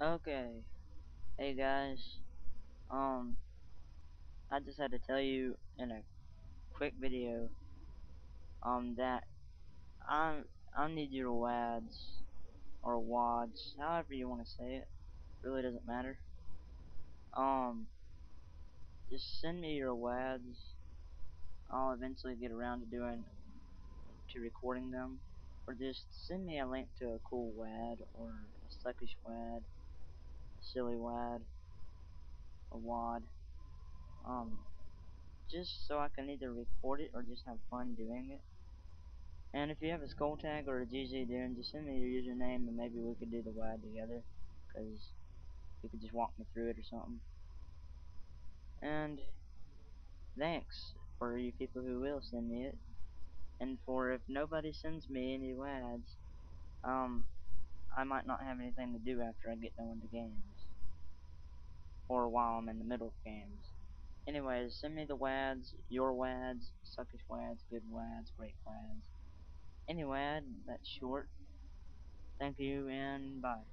Okay. Hey guys. Um I just had to tell you in a quick video um that I'm I need your WADs or WADs, however you want to say it. Really doesn't matter. Um just send me your WADs. I'll eventually get around to doing to recording them. Or just send me a link to a cool WAD or a suckish WAD, silly WAD, a WAD. Um just so I can either record it or just have fun doing it. And if you have a Skulltag or a GZ then just send me your username and maybe we could do the WAD together. Because you could just walk me through it or something. And thanks for you people who will send me it. And for if nobody sends me any WADs, um, I might not have anything to do after I get done with the games. Or while I'm in the middle of games. Anyways, send me the WADs, your WADs, suckish WADs, good WADs, great WADs. Anyway, that's short. Thank you and bye.